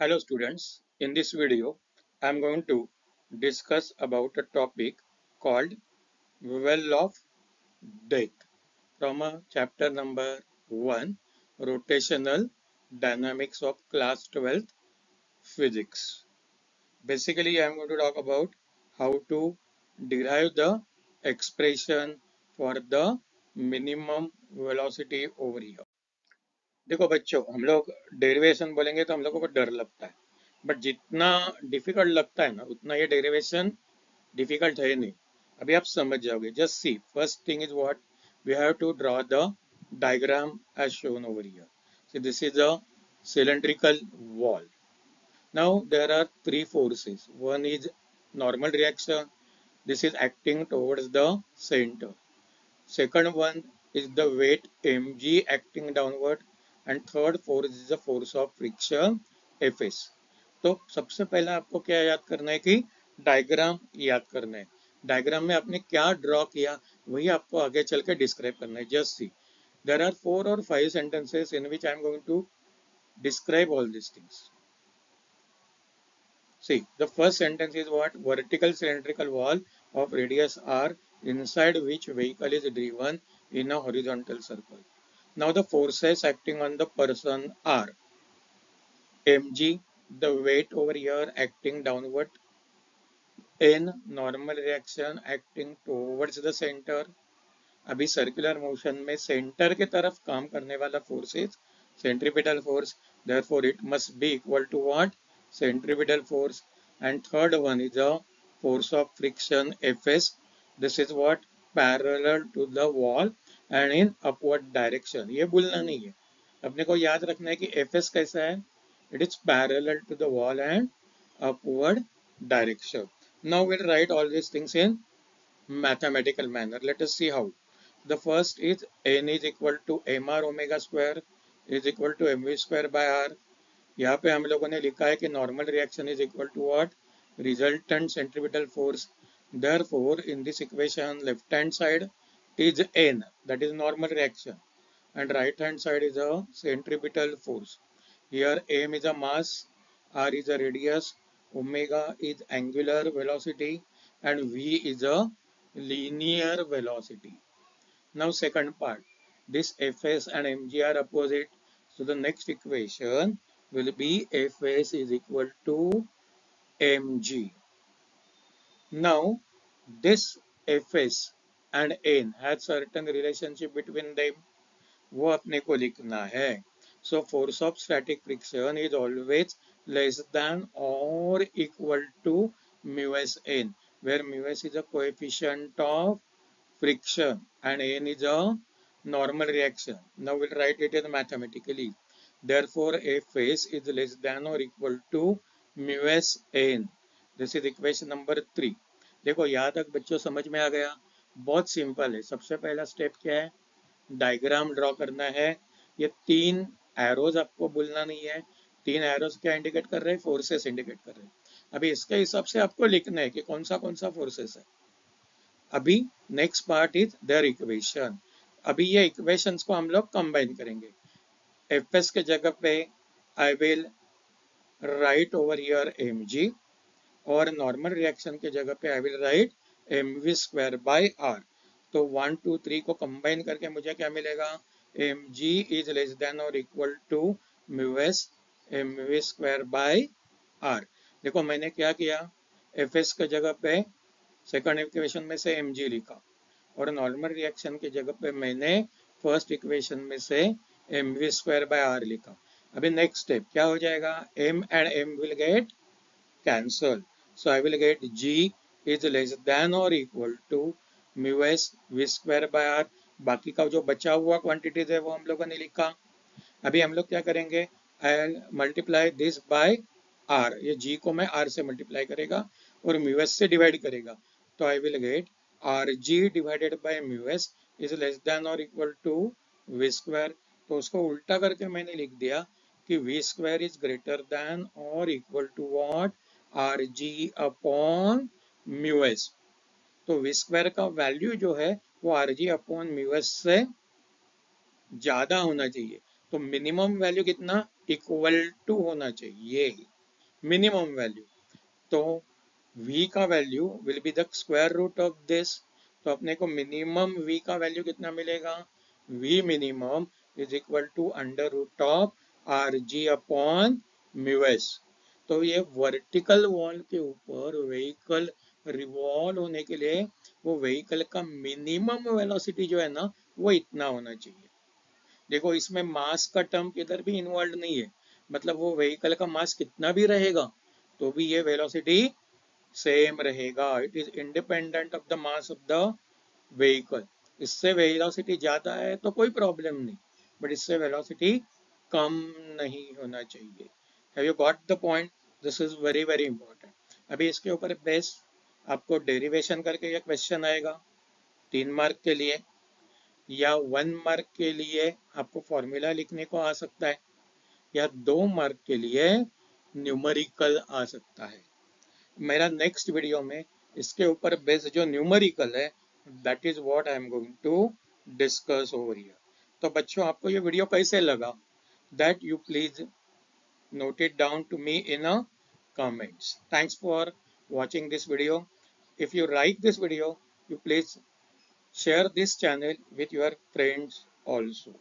Hello students, in this video I am going to discuss about a topic called Well of Death from a chapter number 1 Rotational Dynamics of class 12th Physics. Basically I am going to talk about how to derive the expression for the minimum velocity over here. देखो बच्चों, हम लोग derivation बोलेंगे तो हम लोगों को डर लगता है। बट जितना डिफ़िकल्ट लगता है ना, उतना ये डेरिवेशन डिफ़िकल्ट है नहीं। अभी आप समझ जाओगे। Just see first thing is what we have to draw the diagram as shown over see this is a wall now there are three forces one is normal reaction this is acting towards the centre second one is the weight M G acting downward and third force is the force of friction F S तो सबसे पहले आपको क्या याद करना है कि diagram याद करना है डायग्राम में आपने क्या ड्रॉ किया वही आपको आगे चल के डिस्क्राइब करना है just see there are four or five sentences in which I am going to describe all these things. See, the first sentence is what? Vertical cylindrical wall of radius r inside which vehicle is driven in a horizontal circle. Now the forces acting on the person are mg, the weight over here acting downward, n, normal reaction acting towards the center. अभी circular motion में centre के तरफ काम करने वाला forces centripetal force therefore it must be equal to what centripetal force and third one is a force of friction fs this is what parallel to the wall And in upward direction ये बोलना नहीं है। अपने को याद रखना है कि एफ़ एस कैसा है? It is parallel to the and upward direction now will write all these things in mathematical manner let's see how the first is N is equal to M R omega square is equal to M V square by R यहाँ पे हम लोगों ने लिखा है कि normal reaction is equal to what resultant centripetal force therefore in this equation left hand side is N, that is normal reaction, and right hand side is a centripetal force. Here M is a mass, R is a radius, omega is angular velocity, and V is a linear velocity. Now second part, this Fs and Mg are opposite, so the next equation will be Fs is equal to Mg. Now this Fs and N has certain relationship between them वो अपने को लिखना है so force of static friction is always less than or equal to mu s n where mu s is a coefficient of friction and n is a normal reaction now we'll write it in mathematically therefore f s is less than or equal to mu s n this is equation number 3 देखो यहाँ तक बच्चों समझ में आ गया बहुत simple है। सबसे पहला स्टेप क्या है? डायग्राम ड्रॉ करना है। ये तीन एरोज आपको बोलना नहीं है। तीन एरोज क्या इंडिकेट कर रहे हैं? फोर्सेस इंडिकेट कर रहे हैं। अभी इसके हिसाब से आपको लिखना है कि कौन सा कौन सा फोर्सेस है। अभी next part is there equation अभी ये इक्वेशंस को हम लोग कंबाइन करेंगे। एफ़ एस के जगह पे I will write over here M G और नॉर्मल रिएक्शन के जगह पे I will write M V square by R तो वन टू थ्री को कंबाइन करके मुझे क्या मिलेगा? M G is less than or equal to mu S M V square by R देखो, मैंने क्या किया? एफ़ एस के जगह पे सेकंड इक्वेशन में से एम जी लिखा और नॉर्मल रिएक्शन की जगह पे मैंने फ़र्स्ट इक्वेशन में से M V square by R लिखा। अभी नेक्स्ट स्टेप क्या हो जाएगा? M and M will get cancel so I will get G is less than or equal to mu S V square by R बाकी का जो बचा हुआ क्वांटिटीज है, वो हम लोगों ने लिखा। अभी हम लोग क्या करेंगे? I multiply this by R ये जी को मैं आर से मल्टीप्लाई करेगा और म्यू एस से डिवाइड करेगा। तो I will get R G divided by mu S is less than or equal to V square तो उसको उल्टा करके मैंने लिख दिया कि V square is greater than or equal to what R G upon mu तो वी स्क्वायर का वैल्यू जो है, वो आर जी अपॉन म्यू से ज़्यादा होना चाहिए। तो मिनिमम वैल्यू कितना? इक्वल टू होना चाहिए। मिनिमम वैल्यू तो v का value will be the square root of this तो अपने को मिनिमम v का वैल्यू कितना मिलेगा? V minimum is equal to under root of R G upon mu S तो ये वर्टिकल वॉल के ऊपर व्हीकल रिवॉल्व होने के लिए वो व्हीकल का मिनिमम वेलोसिटी जो है ना, वो इतना होना चाहिए। देखो, इसमें मास का टर्म किधर भी इन्वॉल्व नहीं है। मतलब वो व्हीकल का मास कितना भी रहेगा तो भी ये वेलोसिटी सेम रहेगा। It is independent of the mass of the vehicle इससे वेलोसिटी ज़्यादा है तो कोई प्रॉब्लम नहीं बट इससे वेलोसिटी कम नहीं होना चाहिए। Have you got the point this is very very important अभी इसके ऊपर बेस आपको डेरिवेशन करके ये क्वेश्चन आएगा, तीन मार्क के लिए, या वन मार्क के लिए आपको फॉर्मूला लिखने को आ सकता है, या दो मार्क के लिए न्यूमरिकल आ सकता है। मेरा नेक्स्ट वीडियो में इसके ऊपर बेस जो न्यूमरिकल है that is what I am going to discuss over here तो बच्चों, आपको ये वीडियो कैसे लगा? That you please note it down to me in a comments. Thanks for watching this video. If you like this video you please share this channel with your friends also